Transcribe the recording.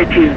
Altitude.